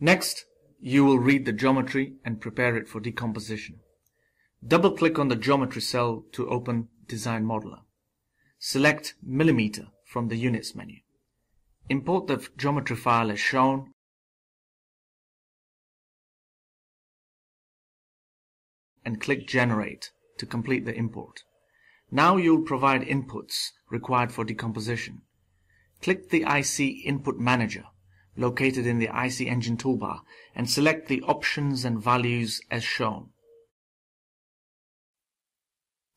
Next, you will read the geometry and prepare it for decomposition. Double-click on the geometry cell to open Design Modeler. Select Millimeter from the Units menu. Import the geometry file as shown and click Generate to complete the import. Now you'll provide inputs required for decomposition. Click the IC Input Manager located in the IC Engine toolbar and select the options and values as shown.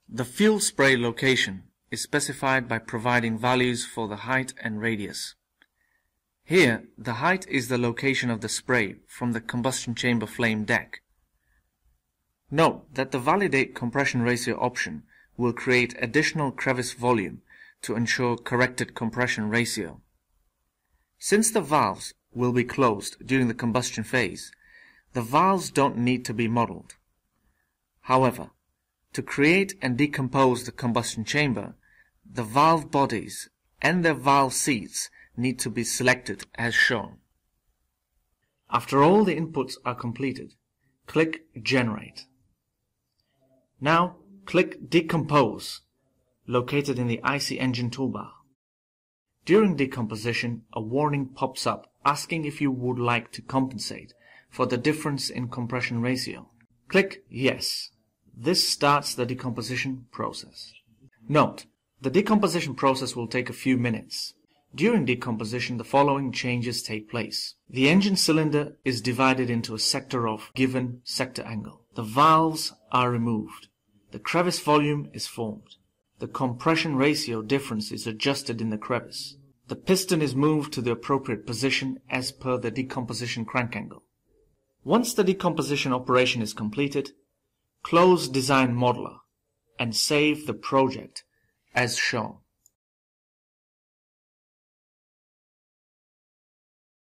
The fuel spray location is specified by providing values for the height and radius. Here, the height is the location of the spray from the combustion chamber flame deck. Note that the Validate Compression Ratio option will create additional crevice volume to ensure corrected compression ratio. Since the valves will be closed during the combustion phase, the valves don't need to be modeled. However, to create and decompose the combustion chamber, the valve bodies and their valve seats need to be selected as shown. After all the inputs are completed, click Generate. Now click Decompose, located in the IC Engine toolbar. During decomposition, a warning pops up asking if you would like to compensate for the difference in compression ratio. Click Yes. This starts the decomposition process. Note, the decomposition process will take a few minutes. During decomposition, the following changes take place. The engine cylinder is divided into a sector of given sector angle. The valves are removed. The crevice volume is formed. The compression ratio difference is adjusted in the crevice. The piston is moved to the appropriate position as per the decomposition crank angle. Once the decomposition operation is completed, close Design Modeler and save the project as shown.